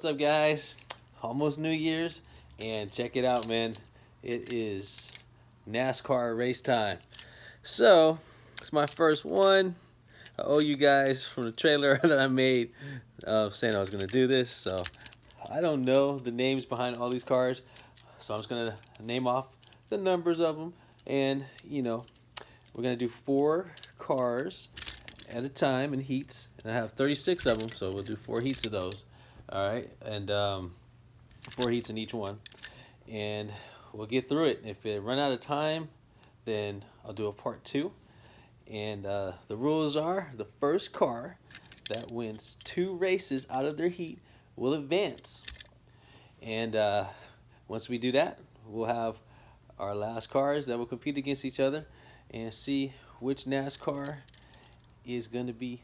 What's up, guys? Almost New Year's, and check it out, man. It is NASCAR race time. So, it's my first one. I owe you guys from the trailer that I made uh, saying I was going to do this. So, I don't know the names behind all these cars. So, I'm just going to name off the numbers of them. And, you know, we're going to do four cars at a time in heats. And I have 36 of them, so we'll do four heats of those. All right, and um, four heats in each one. And we'll get through it. If it run out of time, then I'll do a part two. And uh, the rules are the first car that wins two races out of their heat will advance. And uh, once we do that, we'll have our last cars that will compete against each other and see which NASCAR is going to be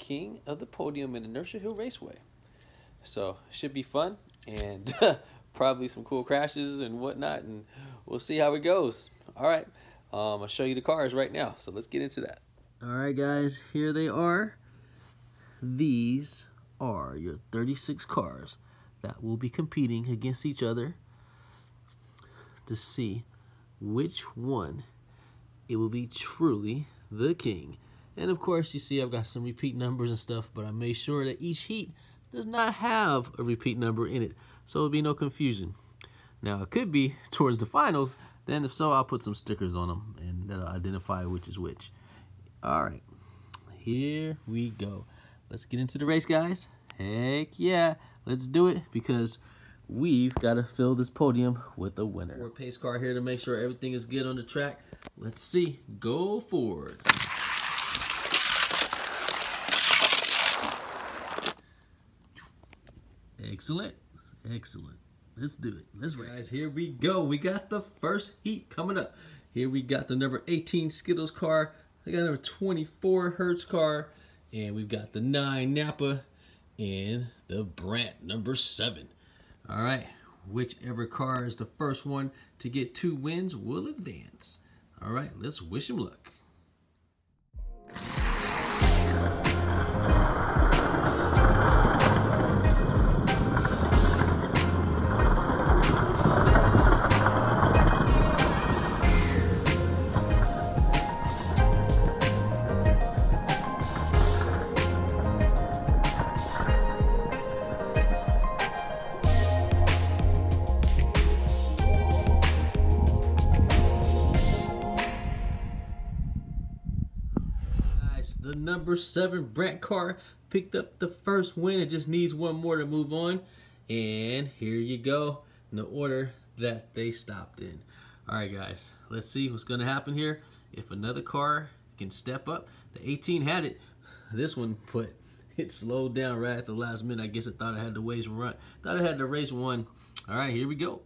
king of the podium in Inertia Hill Raceway. So should be fun and probably some cool crashes and whatnot, and we'll see how it goes. All right, um, I'll show you the cars right now. So let's get into that. All right, guys, here they are. These are your 36 cars that will be competing against each other to see which one it will be truly the king. And of course, you see I've got some repeat numbers and stuff, but I made sure that each heat does not have a repeat number in it, so there'll be no confusion. Now, it could be towards the finals, then if so, I'll put some stickers on them, and that'll identify which is which. All right, here we go. Let's get into the race, guys. Heck yeah, let's do it, because we've got to fill this podium with a winner. Four pace car here to make sure everything is good on the track. Let's see. Go forward. Excellent. Excellent. Let's do it. Let's race. Guys, here we go. We got the first heat coming up. Here we got the number 18 Skittles car. We got number 24 Hertz car. And we've got the 9 Napa and the Brandt number 7. All right. Whichever car is the first one to get two wins will advance. All right. Let's wish him luck. The number seven Brandt car picked up the first win. It just needs one more to move on. And here you go in the order that they stopped in. All right, guys, let's see what's going to happen here. If another car can step up, the 18 had it. This one put it slowed down right at the last minute. I guess it thought I had to race run. Thought I had to race one. All right, here we go.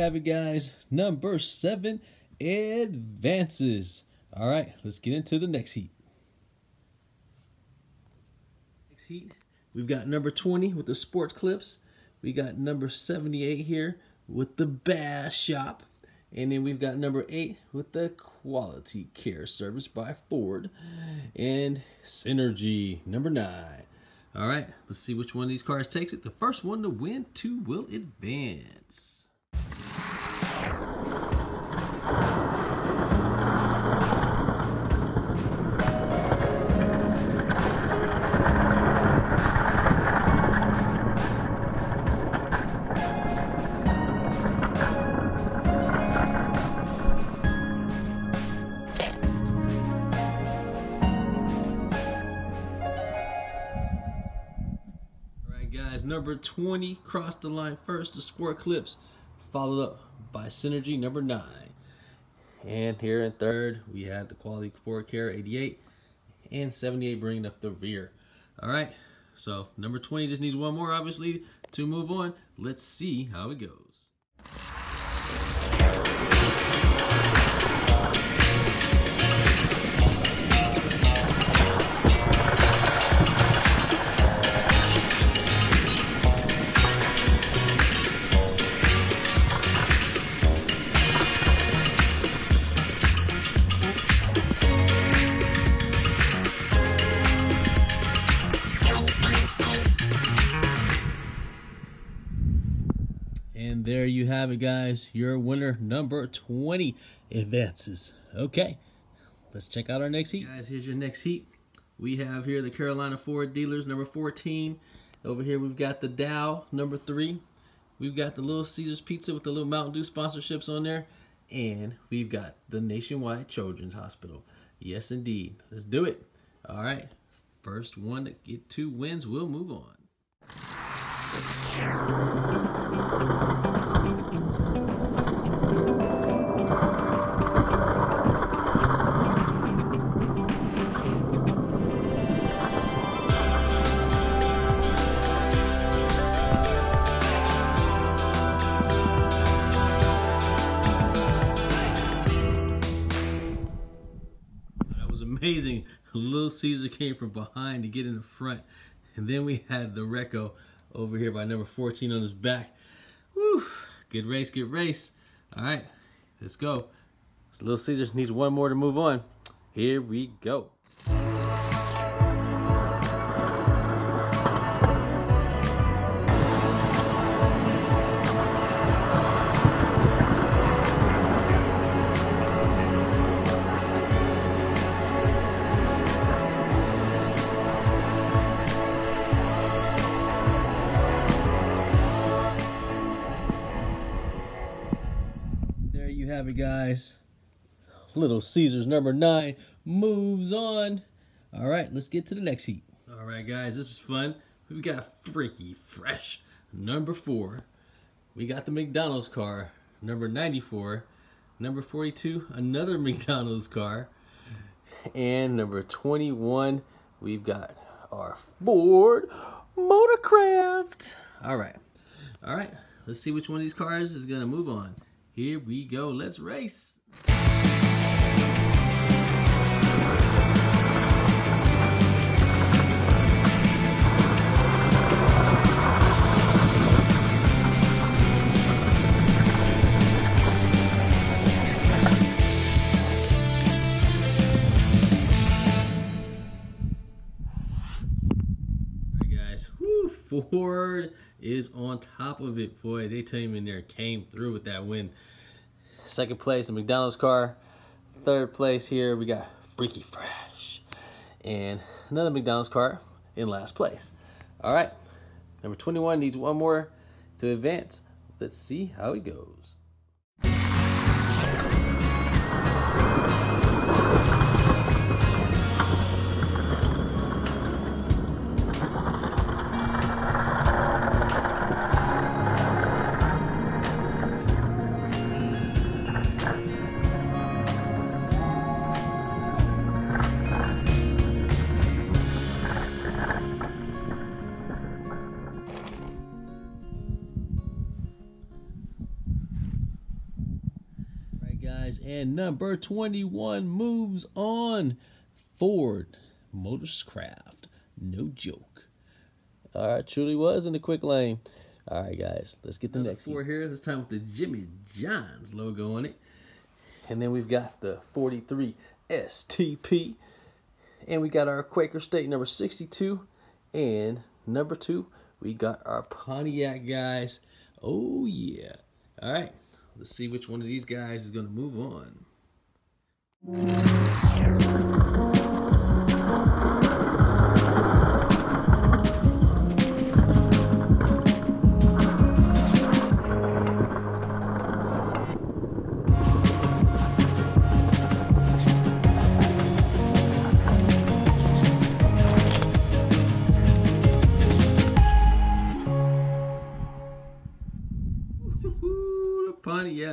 Have it, guys. Number seven advances. All right, let's get into the next heat. Next heat, we've got number 20 with the sports clips. We got number 78 here with the Bass Shop. And then we've got number 8 with the Quality Care Service by Ford. And Synergy, number 9. All right, let's see which one of these cars takes it. The first one to win, two will advance. Guys. Number 20 crossed the line first, the Sport Clips, followed up by Synergy number 9. And here in third, we had the Quality Ford Care 88 and 78 bringing up the rear. All right, so number 20 just needs one more, obviously, to move on. Let's see how it goes. Have it, guys. Your winner number 20 advances. Okay, let's check out our next heat. Guys, here's your next heat. We have here the Carolina Ford Dealers, number 14. Over here, we've got the Dow, number 3. We've got the Little Caesars Pizza with the little Mountain Dew sponsorships on there. And we've got the Nationwide Children's Hospital. Yes, indeed. Let's do it. All right. First one to get two wins, we'll move on. Amazing. Little Caesar came from behind to get in the front. And then we had the Recco over here by number 14 on his back. Woo! Good race, good race. All right, let's go. So Little Caesars needs one more to move on. Here we go. Have it, guys. Little Caesars number nine moves on. All right, let's get to the next heat. All right, guys, this is fun. We got Freaky Fresh number four. We got the McDonald's car number 94. Number 42, another McDonald's car. And number 21, we've got our Ford Motorcraft. All right. All right. Let's see which one of these cars is going to move on. Here we go. Let's race. Ford is on top of it. Boy, they team in there came through with that win. Second place, the McDonald's car. Third place here, we got Freaky Fresh. And another McDonald's car in last place. All right, number 21 needs one more to advance. Let's see how it goes. And number 21 moves on. Ford Motorcraft. No joke. All right, truly was in the quick lane. All right, guys, let's get the next four here. This time with the Jimmy John's logo on it. And then we've got the 43 STP. And we got our Quaker State number 62. And number two, we got our Pontiac guys. Oh, yeah. All right. Let's see which one of these guys is going to move on.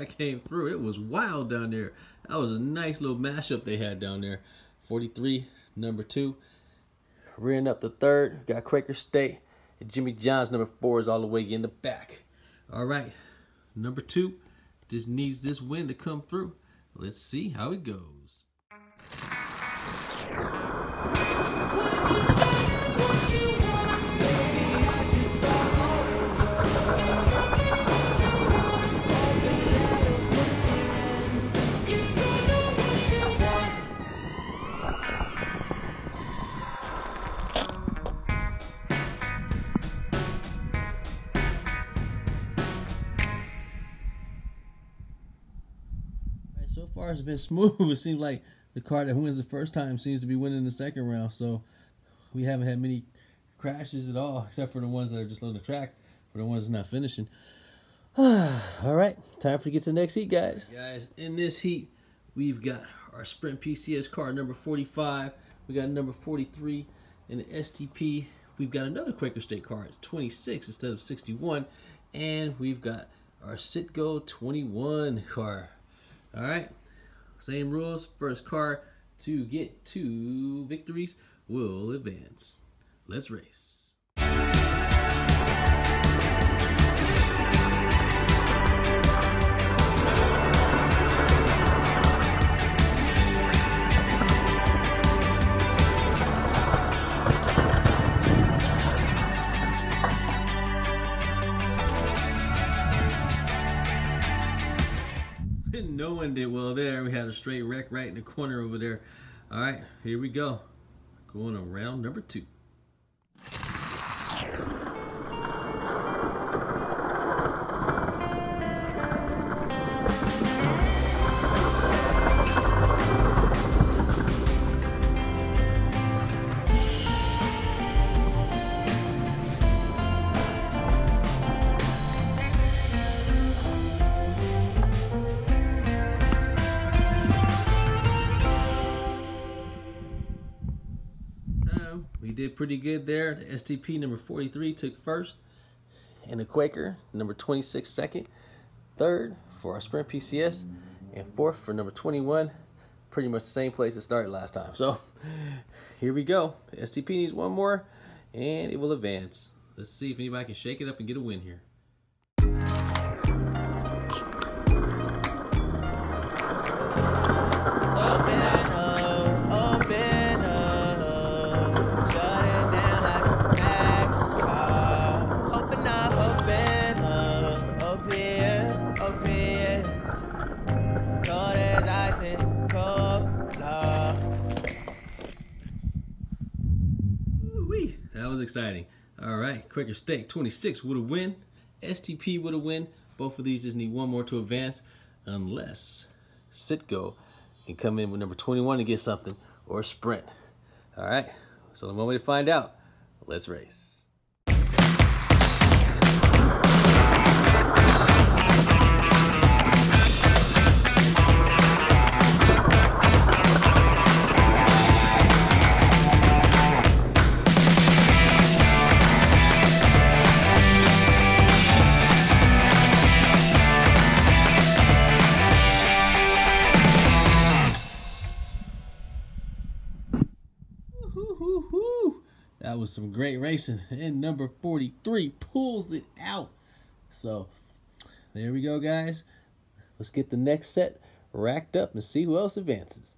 Came through. It was wild down there. That was a nice little mashup they had down there. 43, number two. Rearing up the third, got Quaker State. And Jimmy John's number four is all the way in the back. All right, number two just needs this win to come through. Let's see how it goes. Far it's been smooth. It seems like the car that wins the first time seems to be winning the second round. So we haven't had many crashes at all, except for the ones that are just on the track, for the ones not finishing. all right, time for to get to the next heat, guys. Guys, in this heat, we've got our Sprint PCS car number 45. We got number 43 in the STP. We've got another Quaker State car. It's 26 instead of 61. And we've got our Citgo 21 car. All right, same rules. First car to get two victories will advance. Let's race. Straight wreck right in the corner over there. All right, here we go. Going around number two. Pretty good there. The STP number 43 took first, and the Quaker number 26 second, third for our Sprint PCS, and fourth for number 21. Pretty much the same place it started last time. So here we go. STP needs one more, and it will advance. Let's see if anybody can shake it up and get a win here. Exciting. All right, Quaker State 26 would have win. STP would have win. Both of these just need one more to advance, unless Citgo can come in with number 21 and get something, or Sprint. All right, so the one way to find out. Let's race. That was some great racing. And number 43 pulls it out. So there we go, guys. Let's get the next set racked up and see who else advances.